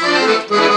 Música